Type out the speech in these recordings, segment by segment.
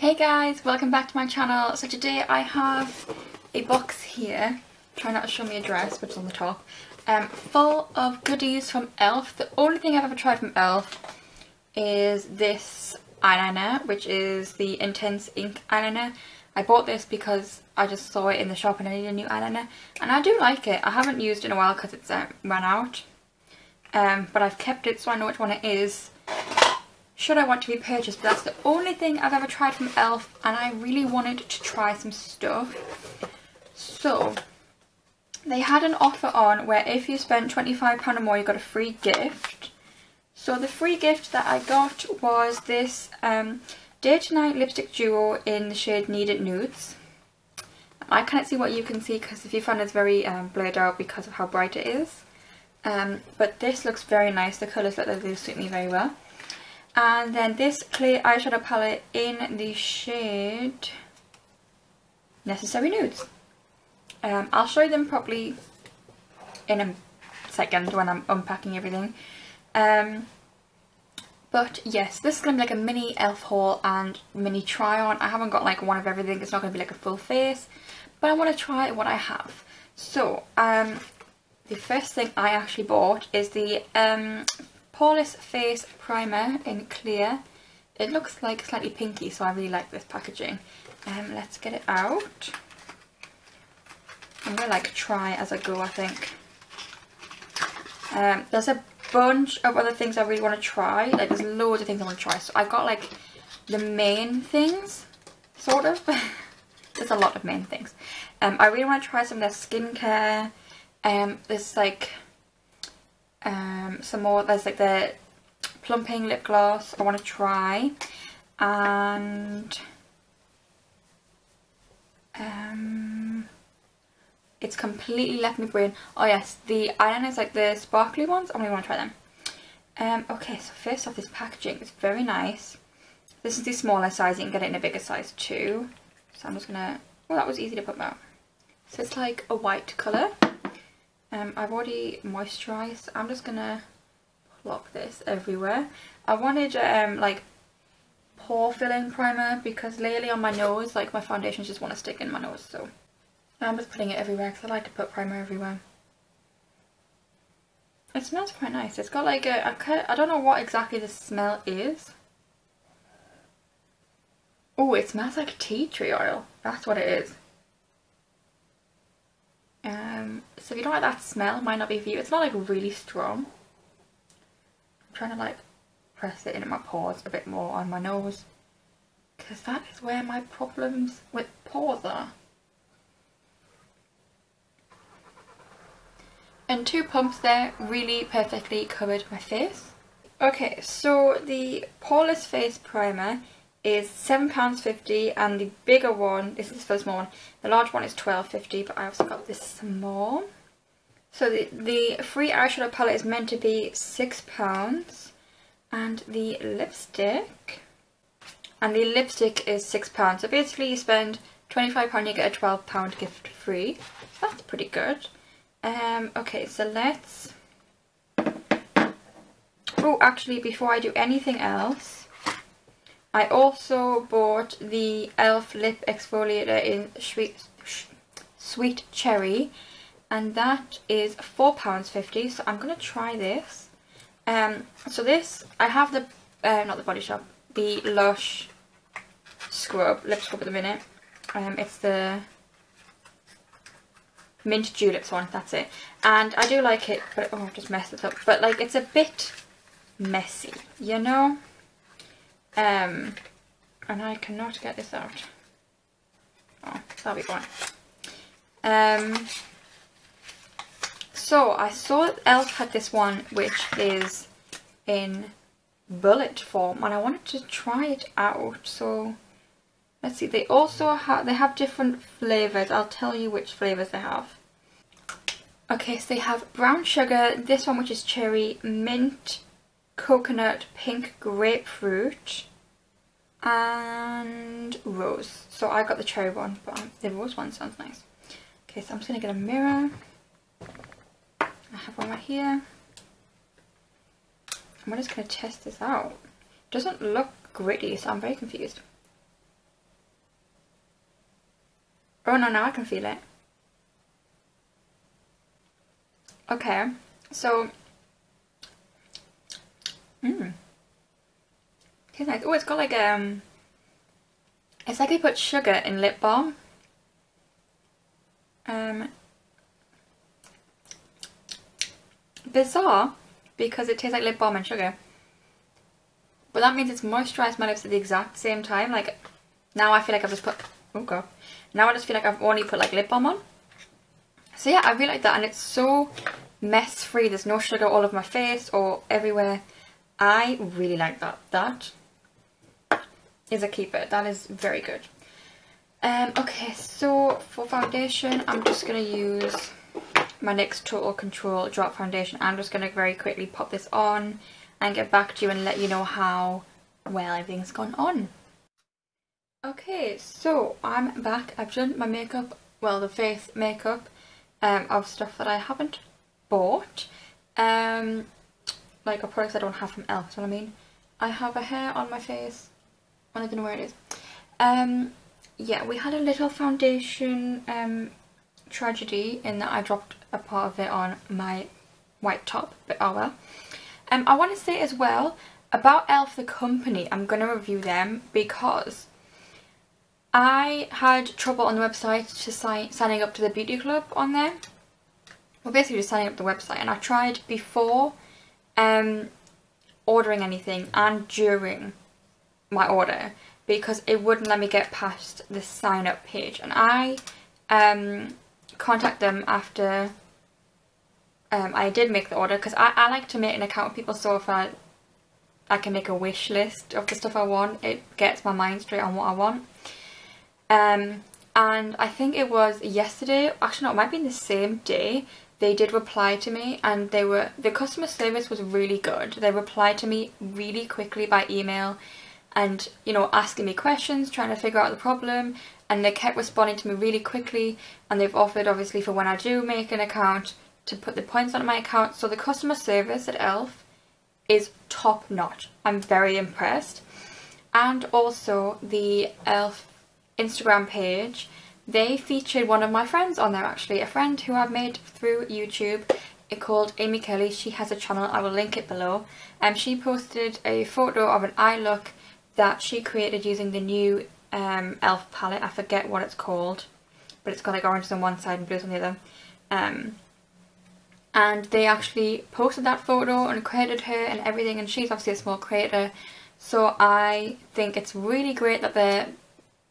Hey guys, welcome back to my channel. So today I have a box here, try not to show me a dress, but it's on the top, um, full of goodies from e.l.f. The only thing I've ever tried from e.l.f. is this eyeliner, which is the Intense Ink eyeliner. I bought this because I just saw it in the shop and I needed a new eyeliner, and I do like it. I haven't used it in a while because it's uh, run out, um, but I've kept it so I know which one it is should I want to be purchased. But that's the only thing I've ever tried from e.l.f. and I really wanted to try some stuff. So, they had an offer on where if you spent £25 or more you got a free gift. So the free gift that I got was this um, Day to Night Lipstick Duo in the shade Needed Nudes. I can't see what you can see because if you find it's very um, blurred out because of how bright it is. Um, but this looks very nice, the colours look like they suit me very well. And then this clear eyeshadow palette in the shade Necessary Nudes. Um, I'll show them properly in a second when I'm unpacking everything. Um, but yes, this is going to be like a mini elf haul and mini try on. I haven't got like one of everything. It's not going to be like a full face. But I want to try what I have. So, um, the first thing I actually bought is the um, Poreless Face Primer in clear. It looks like slightly pinky, so I really like this packaging. Um, let's get it out. I'm going to like try as I go, I think. Um, there's a bunch of other things I really want to try. Like there's loads of things I want to try. So I've got like the main things, sort of. there's a lot of main things. Um, I really want to try some of their skincare. Um, there's like um, some more, there's like the plumping lip gloss I want to try and um, it's completely left my brain. Oh yes, the eyeliners, like the sparkly ones, I really want to try them. Um, okay, so first off, this packaging is very nice. This is the smaller size, you can get it in a bigger size too. So I'm just gonna, well that was easy to put out. So it's like a white colour. Um, I've already moisturised. I'm just going to plop this everywhere. I wanted um, like pore filling primer because lately on my nose, like my foundations just want to stick in my nose. So I'm just putting it everywhere because I like to put primer everywhere. It smells quite nice. It's got like a, I don't know what exactly the smell is. Oh, it smells like tea tree oil. That's what it is. Um, so if you don't like that smell, it might not be for you. It's not like really strong. I'm trying to like press it in my pores a bit more on my nose. Because that is where my problems with pores are. And two pumps there really perfectly covered my face. Okay, so the Poreless Face Primer is £7.50 and the bigger one, this is the small one, the large one is £12.50 but I also got this small. So the, the free eyeshadow palette is meant to be £6 and the lipstick, and the lipstick is £6 so basically you spend £25 you get a £12 gift free. That's pretty good. Um, okay so let's, oh actually before I do anything else I also bought the e.l.f. lip exfoliator in sweet, sweet cherry and that is £4.50 so I'm going to try this. Um, so this, I have the, uh, not the Body Shop, the Lush scrub, lip scrub at the minute. Um, it's the mint julips one, that's it. And I do like it, but oh, I've just messed it up. But like, it's a bit messy, you know? Um, and I cannot get this out. Oh, that'll be fine. Um, so I saw e.l.f. had this one which is in bullet form and I wanted to try it out. So let's see, they also have, they have different flavours. I'll tell you which flavours they have. Okay, so they have brown sugar, this one which is cherry, mint, coconut, pink grapefruit, and rose. So I got the cherry one, but um, the rose one sounds nice. Okay, so I'm just going to get a mirror. I have one right here. We're just going to test this out. It doesn't look gritty, so I'm very confused. Oh no, now I can feel it. Okay, so, mmm, tastes nice. Oh, it's got like um, it's like they put sugar in lip balm. Um, bizarre because it tastes like lip balm and sugar. But that means it's moisturised my lips at the exact same time. Like now I feel like I've just put, oh god. Now I just feel like I've only put like lip balm on. So yeah, I really like that and it's so mess free. There's no sugar all over my face or everywhere. I really like that. That is a keeper. That is very good. Um, okay, so for foundation, I'm just going to use my NYX Total Control Drop Foundation. I'm just going to very quickly pop this on and get back to you and let you know how well everything's gone on. Okay, so I'm back. I've done my makeup, well the face makeup um, of stuff that I haven't bought. Um, like a product I don't have from e.l.f. you know what I mean? I have a hair on my face. I don't know where it is. Um, yeah, we had a little foundation um, tragedy in that I dropped a part of it on my white top, but oh well. Um, I want to say as well, about e.l.f. the company, I'm going to review them because I had trouble on the website to sign signing up to the beauty club on there well basically just signing up the website and I tried before um, ordering anything and during my order because it wouldn't let me get past the sign up page. And I um, contact them after um, I did make the order because I, I like to make an account with people so if I, I can make a wish list of the stuff I want it gets my mind straight on what I want. Um, and I think it was yesterday, actually no, it might be the same day they did reply to me and they were the customer service was really good. They replied to me really quickly by email and you know asking me questions trying to figure out the problem and they kept responding to me really quickly and they've offered obviously for when I do make an account to put the points on my account. So the customer service at ELF is top notch I'm very impressed. And also the ELF Instagram page they featured one of my friends on there actually, a friend who I've made through YouTube called Aimee Kelly. She has a channel, I will link it below. And um, she posted a photo of an eye look that she created using the new um, e.l.f. palette. I forget what it's called, but it's got like oranges on one side and blues on the other. Um, and they actually posted that photo and credited her and everything and she's obviously a small creator so I think it's really great that they're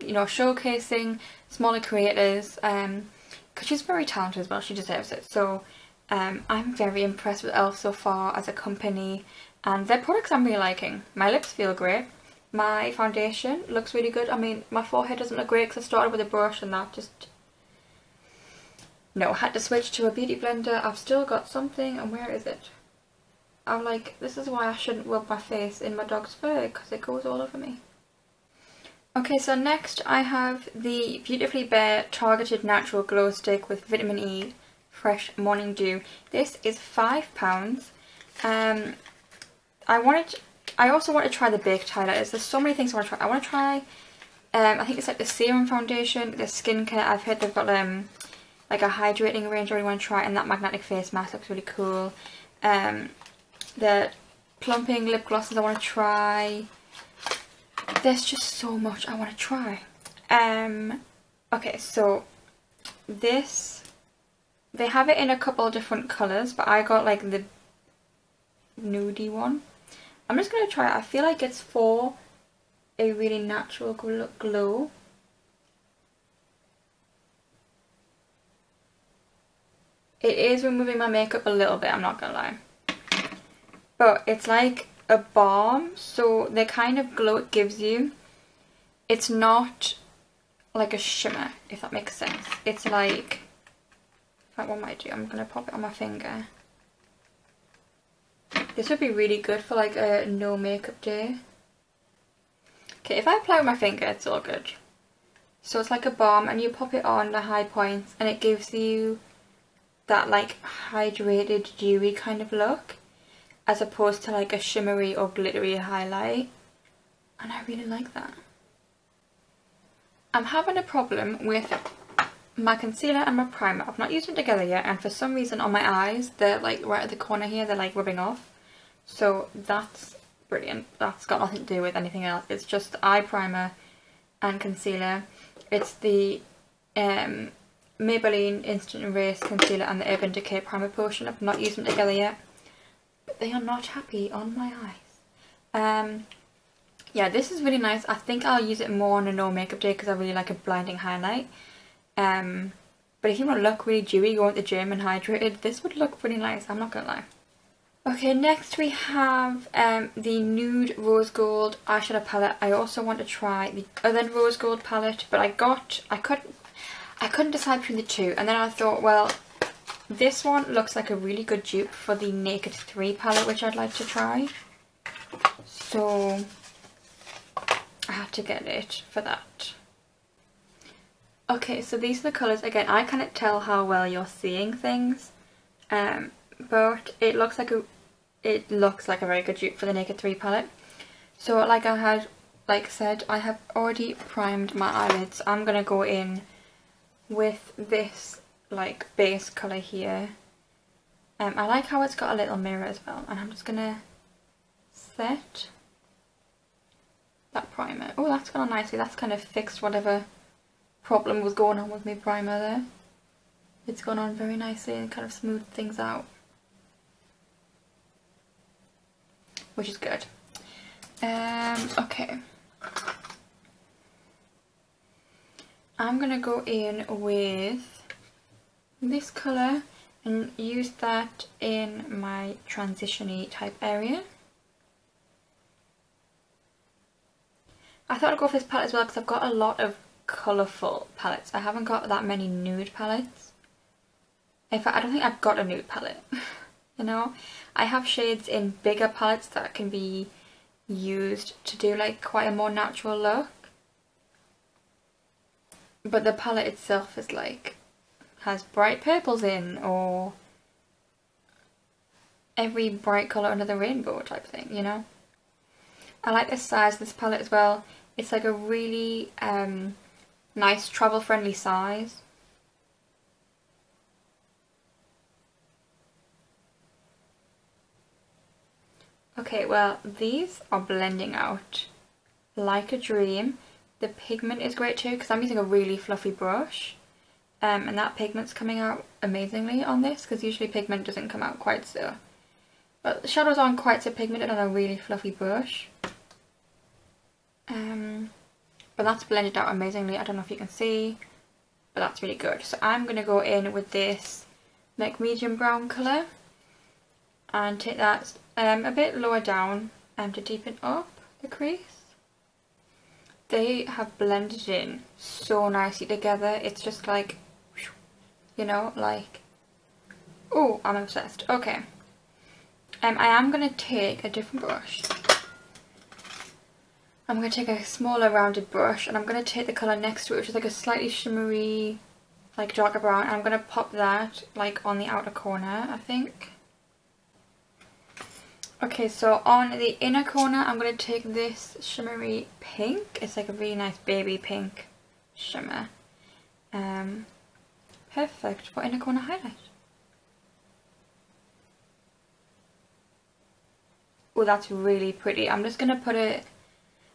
you know showcasing smaller creators um because she's very talented as well she deserves it. So um i'm very impressed with elf so far as a company and their products i'm really liking. My lips feel great. My foundation looks really good. I mean my forehead doesn't look great because i started with a brush and that just no had to switch to a beauty blender. I've still got something and where is it? I'm like this is why i shouldn't rub my face in my dog's fur because it goes all over me Okay, so next I have the Beautifully Bare Targeted Natural Glow Stick with Vitamin E Fresh Morning Dew. This is £5. Um, I wanted, I also want to try the baked highlighters. There's so many things I want to try. I want to try, um, I think it's like the serum foundation, the skincare. I've heard they've got um, like a hydrating range I really want to try and that magnetic face mask looks really cool. Um, the plumping lip glosses I want to try there's just so much I want to try. Um, okay, so this, they have it in a couple different colours, but I got like the nudie one. I'm just going to try it. I feel like it's for a really natural glow. It is removing my makeup a little bit, I'm not going to lie. But it's like a balm so the kind of glow it gives you. It's not like a shimmer if that makes sense. It's like what I might do? I'm gonna pop it on my finger. This would be really good for like a no makeup day. Okay if I apply with my finger it's all good. So it's like a balm and you pop it on the high points and it gives you that like hydrated dewy kind of look as opposed to like a shimmery or glittery highlight and I really like that. I'm having a problem with my concealer and my primer. I've not used them together yet and for some reason on my eyes, they're like right at the corner here, they're like rubbing off. So that's brilliant. That's got nothing to do with anything else. It's just eye primer and concealer. It's the um, Maybelline Instant Erase Concealer and the Urban Decay Primer Potion. I've not used them together yet. They are not happy on my eyes. Um, yeah, this is really nice. I think I'll use it more on a no makeup day because I really like a blinding highlight. Um, but if you want to look really dewy, going to the gym and hydrated, this would look pretty nice, I'm not going to lie. Okay, next we have um, the Nude Rose Gold eyeshadow palette. I also want to try the other Rose Gold palette, but I got, I couldn't, I couldn't decide between the two. And then I thought, well, this one looks like a really good dupe for the Naked 3 palette, which I'd like to try. So, I had to get it for that. Okay, so these are the colours. Again, I can't tell how well you're seeing things. Um, but it looks like a it looks like a very good dupe for the Naked 3 palette. So like I had like said, I have already primed my eyelids. I'm going to go in with this like base colour here. Um, I like how it's got a little mirror as well. And I'm just going to set that primer. Oh, that's gone on nicely. That's kind of fixed whatever problem was going on with my primer there. It's gone on very nicely and kind of smoothed things out. which is good. Um, okay. I'm going to go in with this colour and use that in my transitiony type area. I thought I'd go for this palette as well because I've got a lot of colourful palettes. I haven't got that many nude palettes. In fact, I don't think I've got a nude palette. you know I have shades in bigger palettes that can be used to do like quite a more natural look but the palette itself is like has bright purples in or every bright colour under the rainbow type thing you know I like the size of this palette as well it's like a really um, nice travel friendly size Okay, well, these are blending out like a dream. The pigment is great too because I'm using a really fluffy brush. Um, and that pigment's coming out amazingly on this because usually pigment doesn't come out quite so. But the shadows aren't quite so pigmented on a really fluffy brush. Um, but that's blended out amazingly. I don't know if you can see, but that's really good. So I'm going to go in with this like medium brown colour and take that um, a bit lower down um, to deepen up the crease. They have blended in so nicely together. It's just like, you know, like, oh, I'm obsessed. Okay. Um, I am going to take a different brush. I'm going to take a smaller rounded brush and I'm going to take the colour next to it, which is like a slightly shimmery, like darker brown. I'm going to pop that like on the outer corner, I think. Okay, so on the inner corner, I'm going to take this shimmery pink. It's like a really nice baby pink shimmer. Um, perfect for inner corner highlight. Oh, that's really pretty. I'm just going to put it,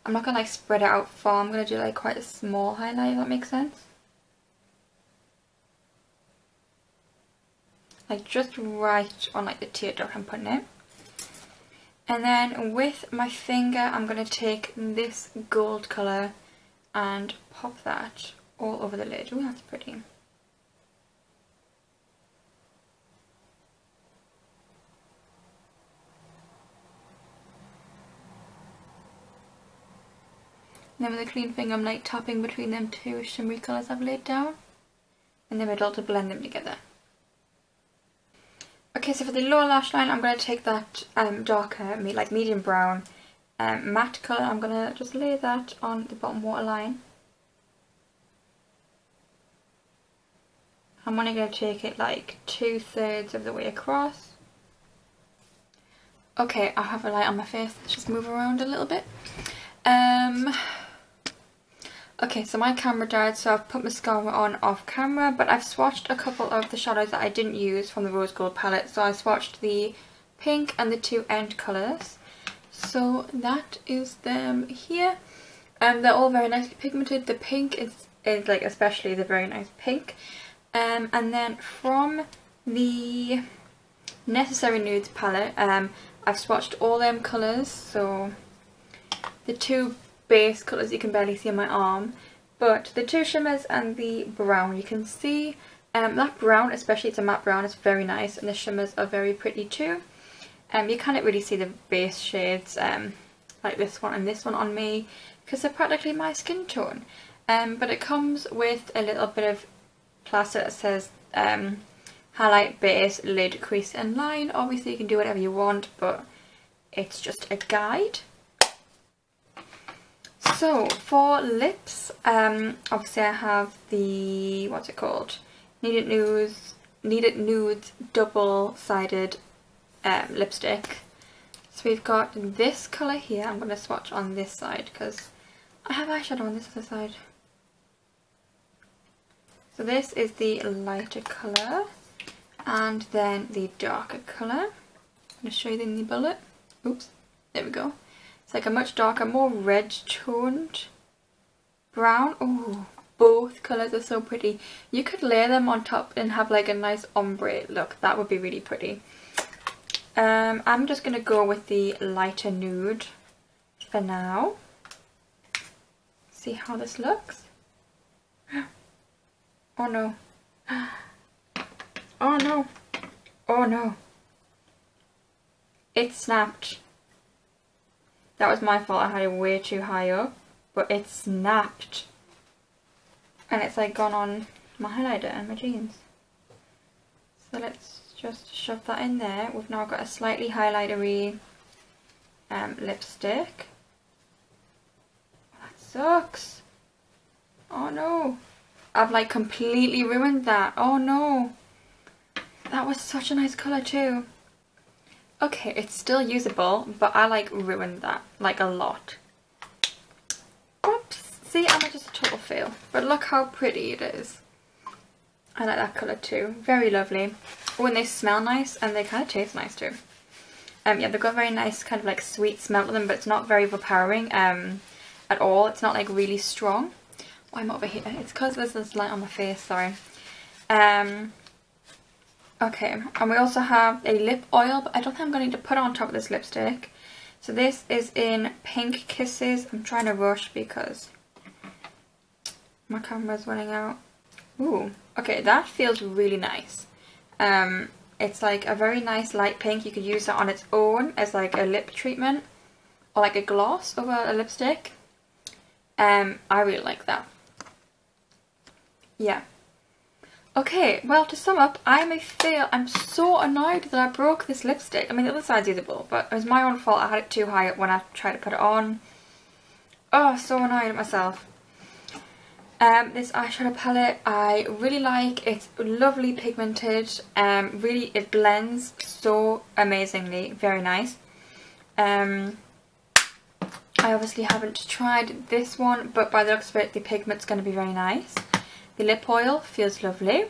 I'm not going to like spread it out far. I'm going to do like quite a small highlight, if that makes sense. Like just right on like the teardrop I'm putting it. And then with my finger, I'm going to take this gold colour and pop that all over the lid. Oh, that's pretty. Then with a clean finger I'm like tapping between them two shimmery colours I've laid down in the middle to blend them together. Okay, so for the lower lash line, I'm going to take that um, darker, like medium brown um, matte colour. I'm going to just lay that on the bottom waterline. I'm only going to take it like two thirds of the way across. Okay, I have a light on my face. Let's just move around a little bit. Um, Okay, so my camera died, so I've put mascara on off camera, but I've swatched a couple of the shadows that I didn't use from the Rose Gold palette. So I swatched the pink and the two end colours. So that is them here. Um, they're all very nicely pigmented. The pink is, is like especially the very nice pink. Um, and then from the Necessary Nudes palette, um, I've swatched all them colours. So the two base colours you can barely see on my arm. But the two shimmers and the brown you can see. Um, that brown, especially it's a matte brown, is very nice and the shimmers are very pretty too. Um, you can't really see the base shades um, like this one and this one on me because they're practically my skin tone. Um, but it comes with a little bit of plaster that says um, highlight, base, lid, crease and line. Obviously you can do whatever you want but it's just a guide. So for lips, um, obviously I have the, what's it called? Needed Nudes, Needed Nudes double-sided um, lipstick. So we've got this colour here. I'm going to swatch on this side because I have eyeshadow on this other side. So this is the lighter colour and then the darker colour. I'm going to show you in the bullet. Oops, there we go. It's like a much darker, more red toned brown. Oh, both colours are so pretty. You could layer them on top and have like a nice ombre look. That would be really pretty. Um, I'm just going to go with the lighter nude for now. See how this looks. Oh no. Oh no. Oh no. It snapped. That was my fault, I had it way too high up. But it snapped. And it's like gone on my highlighter and my jeans. So let's just shove that in there. We've now got a slightly highlightery um, lipstick. That sucks. Oh no. I've like completely ruined that. Oh no. That was such a nice colour too. Okay, it's still usable, but I like ruined that like a lot. Oops. See, I'm just a total fail. But look how pretty it is. I like that colour too. Very lovely. Oh, and they smell nice and they kind of taste nice too. Um, yeah, they've got very nice kind of like sweet smell to them, but it's not very overpowering um, at all. It's not like really strong. Why am I over here? It's because there's this light on my face, sorry. Um, okay, and we also have a lip oil, but I don't think I'm going to put it on top of this lipstick. So this is in Pink Kisses. I'm trying to rush because my camera's running out. Ooh, okay, that feels really nice. Um, it's like a very nice light pink. You could use that on its own as like a lip treatment or like a gloss over a lipstick. Um, I really like that. Yeah. Okay, well to sum up, I may fail. I'm so annoyed that I broke this lipstick. I mean the other side's usable, but it was my own fault. I had it too high when I tried to put it on. Oh, so annoyed at myself. Um, this eyeshadow palette I really like. It's lovely pigmented. Um, really, it blends so amazingly. Very nice. Um, I obviously haven't tried this one, but by the looks of it, the pigment's going to be very nice. The lip oil feels lovely.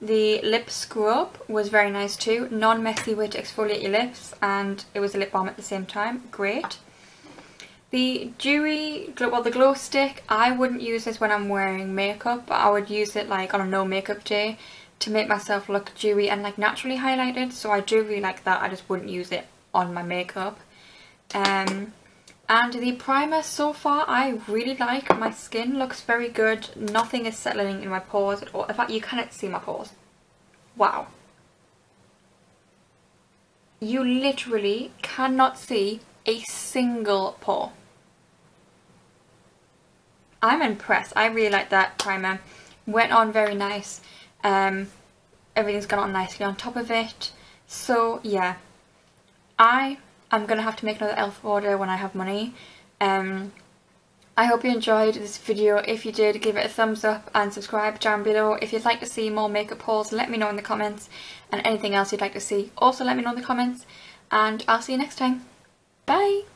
The lip scrub was very nice too. Non-messy way to exfoliate your lips, and it was a lip balm at the same time. Great. The dewy, well the glow stick, I wouldn't use this when I'm wearing makeup, but I would use it like on a no makeup day to make myself look dewy and like naturally highlighted, so I do really like that, I just wouldn't use it on my makeup. Um, and the primer so far I really like, my skin looks very good, nothing is settling in my pores at all, in fact you cannot see my pores. Wow. You literally cannot see a single pore. I'm impressed. I really like that primer. Went on very nice. Um, everything's gone on nicely on top of it. So yeah, I am going to have to make another e.l.f. order when I have money. Um, I hope you enjoyed this video. If you did, give it a thumbs up and subscribe down below. If you'd like to see more makeup hauls, let me know in the comments. And anything else you'd like to see, also let me know in the comments. And I'll see you next time. Bye!